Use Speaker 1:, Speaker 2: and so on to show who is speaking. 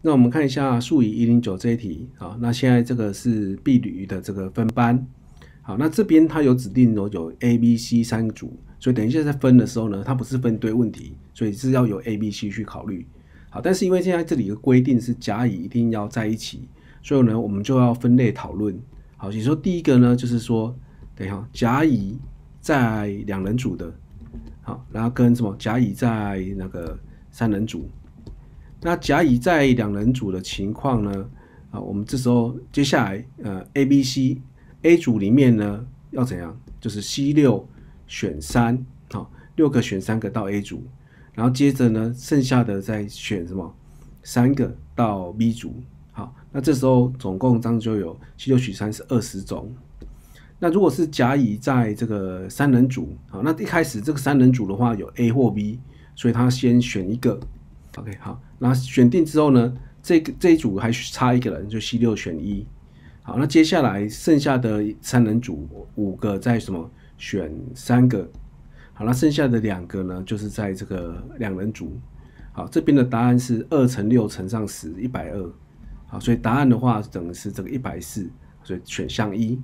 Speaker 1: 那我们看一下数以一零九这一题啊，那现在这个是 B 旅的这个分班，好，那这边它有指定哦有 A、B、C 三组，所以等一下在分的时候呢，它不是分对问题，所以是要有 A、B、C 去考虑。好，但是因为现在这里的规定是甲乙一定要在一起，所以呢，我们就要分类讨论。好，你说第一个呢，就是说，等一下，甲乙在两人组的，好，然后跟什么甲乙在那个三人组。那甲乙在两人组的情况呢？啊，我们这时候接下来，呃，A、B、C，A 组里面呢要怎样？就是 C 六选三，好，六个选三个到 A 组，然后接着呢，剩下的再选什么？三个到 B 组，好，那这时候总共这样就有 C 六取三是二十种。那如果是甲乙在这个三人组，好，那一开始这个三人组的话有 A 或 B，所以他先选一个。OK，好，那选定之后呢，这个这一组还差一个人，就 C 六选一。好，那接下来剩下的三人组五个在什么选三个。好，那剩下的两个呢，就是在这个两人组。好，这边的答案是二乘六乘上十，一百二。好，所以答案的话等于是这个一百四，所以选项一。